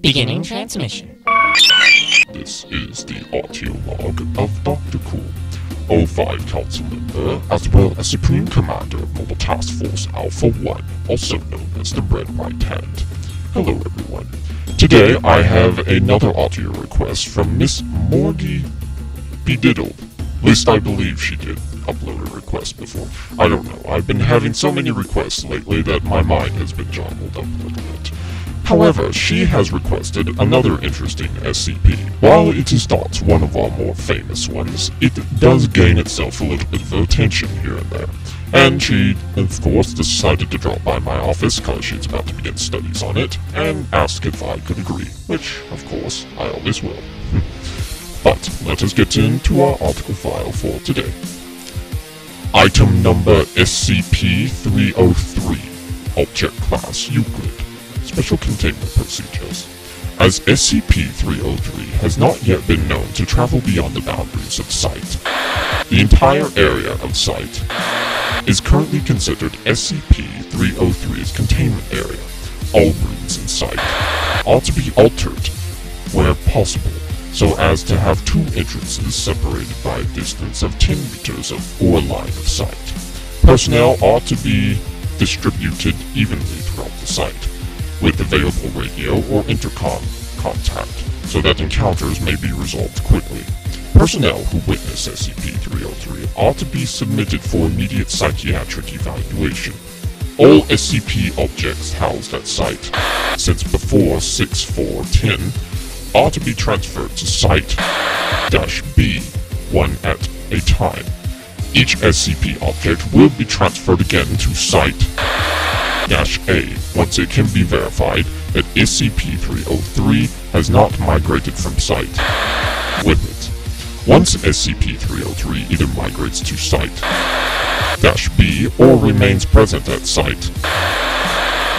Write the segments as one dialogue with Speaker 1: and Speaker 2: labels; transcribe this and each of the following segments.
Speaker 1: Beginning transmission.
Speaker 2: This is the audio log of Dr. Cool, O5 Council member, as well as Supreme Commander of Mobile Task Force Alpha 1, also known as the Red Right Hand. Hello everyone. Today I have another audio request from Miss Morgie Pdiddle. At least I believe she did upload a request before. I don't know. I've been having so many requests lately that my mind has been jumbled up a little bit. However, she has requested another interesting SCP. While it is not one of our more famous ones, it does gain itself a little bit of attention here and there. And she, of course, decided to drop by my office because she's about to begin studies on it, and ask if I could agree, which, of course, I always will. but let us get into our article file for today. Item number SCP-303, Object Class Euclid. Special Containment Procedures. As SCP-303 has not yet been known to travel beyond the boundaries of Site, the entire area of Site is currently considered SCP-303's containment area. All rooms in Site ought to be altered where possible so as to have two entrances separated by a distance of 10 meters of or line of sight. Personnel ought to be distributed evenly throughout the site, with available radio or intercom contact, so that encounters may be resolved quickly. Personnel who witness SCP-303 ought to be submitted for immediate psychiatric evaluation. All SCP objects housed at site, since before 6410, ought to be transferred to Site-B, one at a time. Each SCP object will be transferred again to Site-A once it can be verified that SCP-303 has not migrated from Site with it. Once SCP-303 either migrates to site, Dash B, or remains present at Site,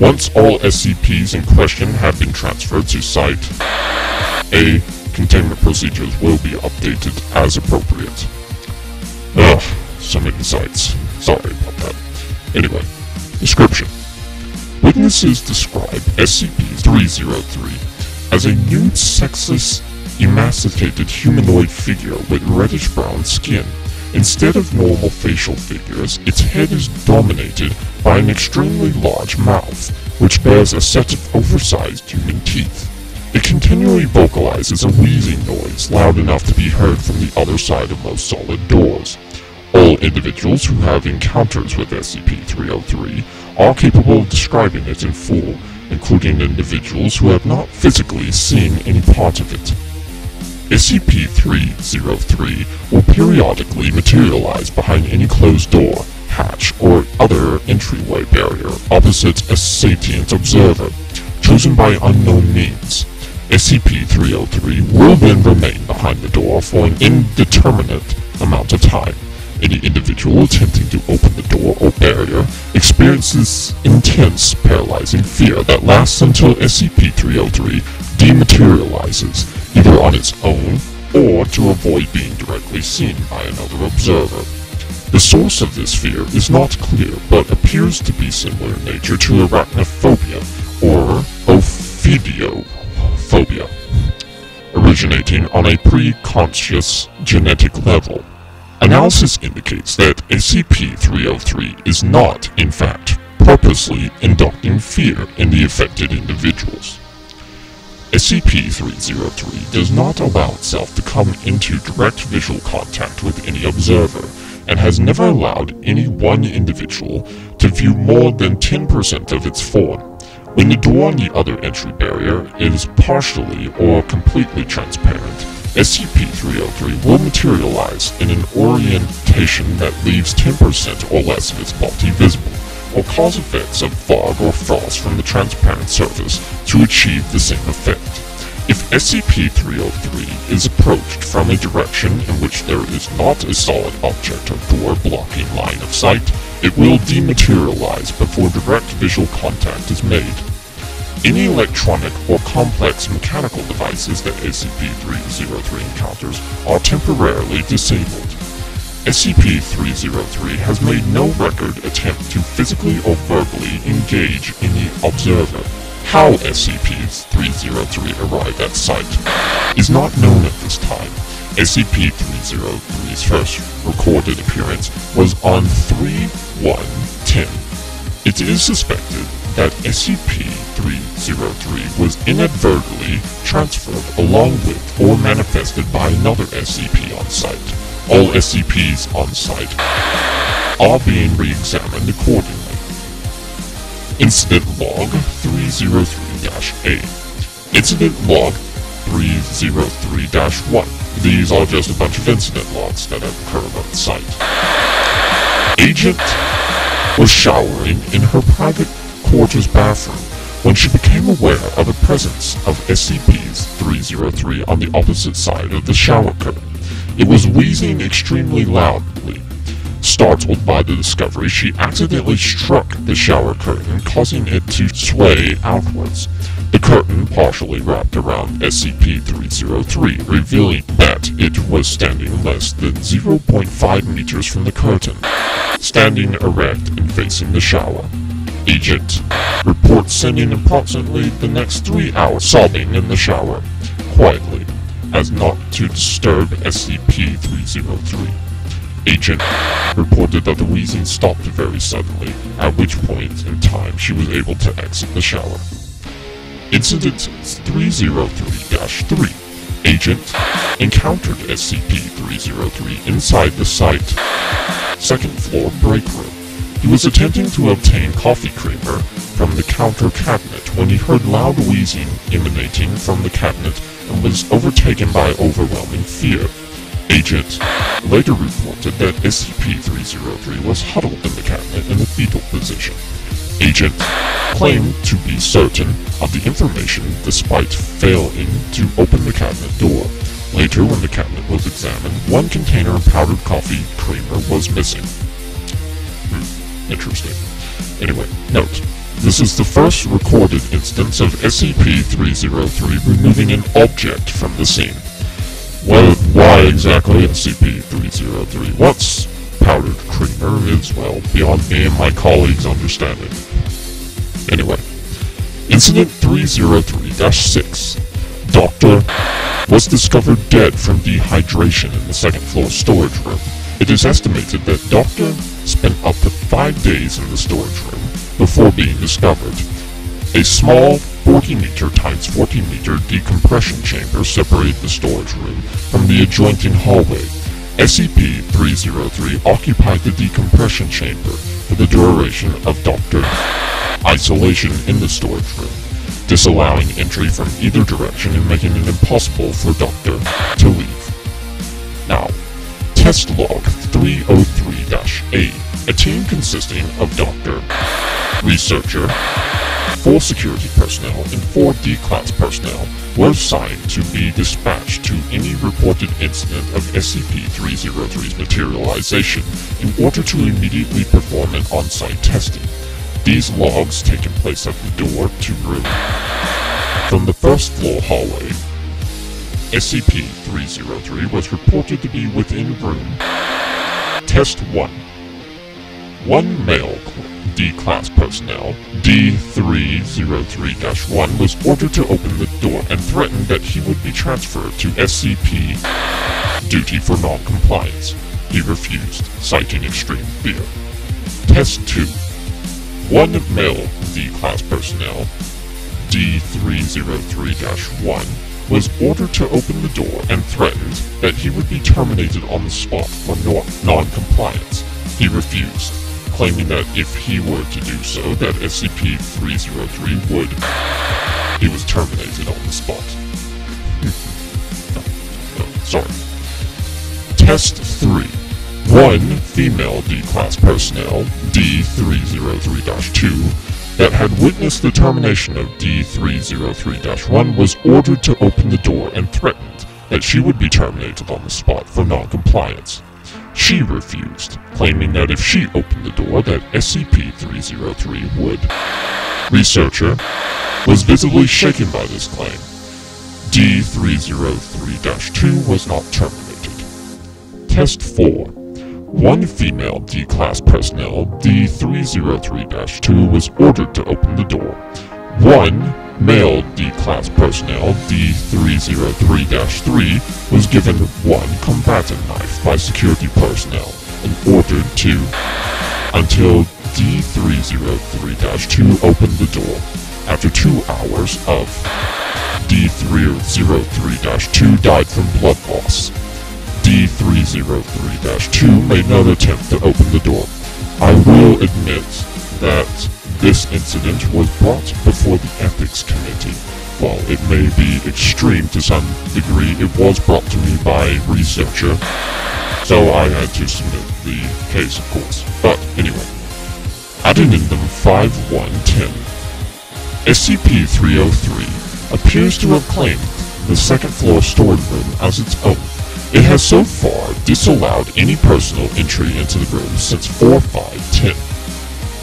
Speaker 2: once all SCPs in question have been transferred to Site A, containment procedures will be updated as appropriate. Ugh, so many sites. Sorry about that. Anyway, description. Witnesses describe SCP-303 as a nude, sexless, emaciated humanoid figure with reddish-brown skin. Instead of normal facial figures, its head is dominated by an extremely large mouth, which bears a set of oversized human teeth. It continually vocalizes a wheezing noise loud enough to be heard from the other side of most solid doors. All individuals who have encounters with SCP-303 are capable of describing it in full, including individuals who have not physically seen any part of it. SCP-303 will periodically materialize behind any closed door, hatch, or other entryway barrier opposite a sapient observer, chosen by unknown means. SCP-303 will then remain behind the door for an indeterminate amount of time. Any individual attempting to open the door or barrier experiences intense paralyzing fear that lasts until SCP-303 dematerializes, either on its own or to avoid being directly seen by another observer. The source of this fear is not clear, but appears to be similar in nature to arachnophobia, or ophidiophobia, originating on a pre-conscious genetic level. Analysis indicates that SCP-303 is not, in fact, purposely inducting fear in the affected individuals. SCP-303 does not allow itself to come into direct visual contact with any observer, and has never allowed any one individual to view more than 10% of its form. When the door on the other entry barrier is partially or completely transparent, SCP-303 will materialize in an orientation that leaves 10% or less of its body visible, or cause effects of fog or frost from the transparent surface to achieve the same effect. If SCP-303 is approached from a direction in which there is not a solid object or door blocking line of sight, it will dematerialize before direct visual contact is made. Any electronic or complex mechanical devices that SCP-303 encounters are temporarily disabled. SCP-303 has made no record attempt to physically or verbally engage any observer. How SCP-303 arrived at site is not known at this time. SCP-303's first recorded appearance was on 3-1-10. It is suspected that SCP-303 was inadvertently transferred along with or manifested by another SCP on site. All SCPs on site are being re-examined accordingly. Incident Log 303-A Incident Log 303-1 These are just a bunch of incident logs that have occurred on site. Agent was showering in her private quarters bathroom when she became aware of the presence of SCP-303 on the opposite side of the shower curtain. It was wheezing extremely loudly. Startled by the discovery, she accidentally struck the shower curtain, causing it to sway outwards. The curtain partially wrapped around SCP-303, revealing that it was standing less than 0.5 meters from the curtain, standing erect and facing the shower. Agent reports sending approximately the next three hours sobbing in the shower, quietly, as not to disturb SCP-303. Agent reported that the wheezing stopped very suddenly, at which point in time she was able to exit the shower. Incident 303-3 Agent encountered SCP-303 inside the site second floor break room. He was attempting to obtain coffee creamer from the counter cabinet when he heard loud wheezing emanating from the cabinet and was overtaken by overwhelming fear. Agent later reported that SCP-303 was huddled in the cabinet in a fetal position. Agent claimed to be certain of the information despite failing to open the cabinet door. Later, when the cabinet was examined, one container of powdered coffee creamer was missing. Interesting. Anyway, note, this is the first recorded instance of SCP-303 removing an object from the scene. Well, why exactly SCP-303? What's powdered creamer is, well, beyond me and my colleagues' understanding. Anyway, Incident 303-6. Doctor was discovered dead from dehydration in the second floor storage room. It is estimated that Doctor spent up to five days in the storage room before being discovered. A small 40 meter times 40 meter decompression chamber separated the storage room from the adjoining hallway. SCP-303 occupied the decompression chamber for the duration of Dr. Isolation in the storage room, disallowing entry from either direction and making it impossible for Doctor to leave. Now, Test Log 303-A, a team consisting of Doctor, Researcher, four security personnel and four D-Class personnel were assigned to be dispatched to any reported incident of SCP-303's materialization in order to immediately perform an on-site testing. These logs taking place at the door to room. From the first floor hallway, SCP-303 was reported to be within room. Test 1. One male D-Class personnel, D-303-1, was ordered to open the door and threatened that he would be transferred to SCP duty for non-compliance. He refused, citing extreme fear. Test 2. One male D-Class personnel, D-303-1, was ordered to open the door and threatened that he would be terminated on the spot for non-compliance. He refused, claiming that if he were to do so, that SCP-303 would... He was terminated on the spot. no, no, sorry. Test 3. One female D-Class personnel, D-303-2, that had witnessed the termination of D-303-1 was ordered to open the door and threatened that she would be terminated on the spot for non-compliance. She refused, claiming that if she opened the door that SCP-303 would. Researcher was visibly shaken by this claim. D-303-2 was not terminated. Test 4. One female D-Class personnel, D-303-2, was ordered to open the door. One male D-Class personnel, D303-3, was given one combatant knife by security personnel and ordered to until D303-2 opened the door. After two hours of D303-2 died from blood loss. D303-2 made no attempt to open the door. I will admit that this incident was brought before the Ethics Committee. While it may be extreme to some degree, it was brought to me by a researcher, so I had to submit the case, of course. But anyway, Addendum 5110. SCP-303 appears to have claimed the second floor storage room as its own. It has so far disallowed any personal entry into the room since 4510.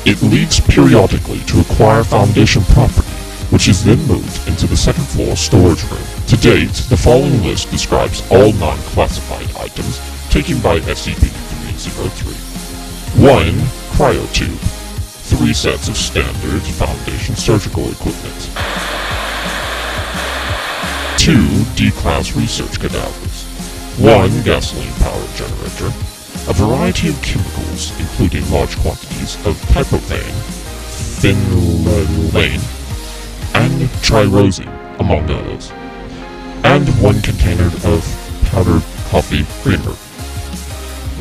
Speaker 2: It leaves periodically to acquire Foundation property, which is then moved into the second floor storage room. To date, the following list describes all non-classified items taken by SCP-303. 1. Cryotube. 3 sets of standard Foundation surgical equipment. 2 D-Class research cadavers. 1 gasoline-powered generator. A variety of chemicals, including large quantities of tryptophan, phenolane, and tyrosine, among others. And one container of powdered coffee creamer,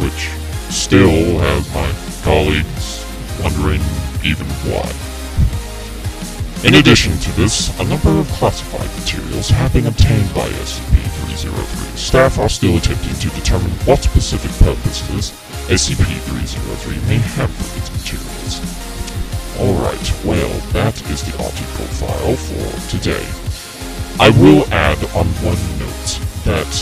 Speaker 2: which still has my colleagues wondering even why. In addition to this, a number of classified materials have been obtained by SCP-303. Staff are still attempting to determine what specific purposes SCP-303 may have for its materials. Alright, well, that is the article profile for today. I will add on one note that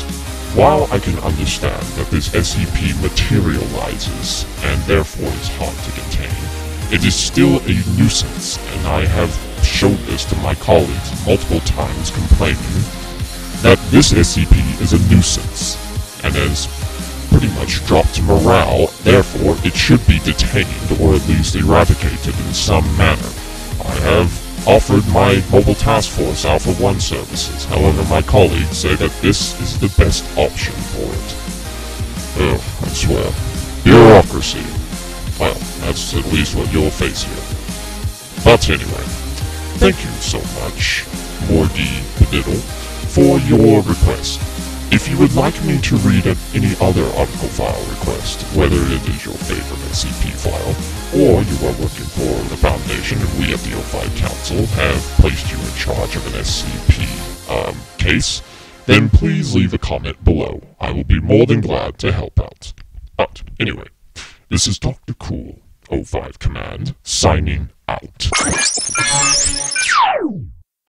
Speaker 2: while I can understand that this SCP materializes and therefore is hard to contain, it is still a nuisance, and I have showed this to my colleagues multiple times complaining that this SCP is a nuisance, and has pretty much dropped morale, therefore it should be detained or at least eradicated in some manner. I have offered my Mobile Task Force Alpha 1 services, however my colleagues say that this is the best option for it. Ugh, I swear. Bureaucracy. Well, that's at least what you'll face here. But anyway, thank you so much, Morgie Pdiddle, for your request. If you would like me to read any other article file request, whether it is your favorite SCP file, or you are working for the Foundation and we at the O5 Council have placed you in charge of an SCP um, case, then please leave a comment below. I will be more than glad to help out. But anyway, this is Dr. Cool, O5 Command, signing out.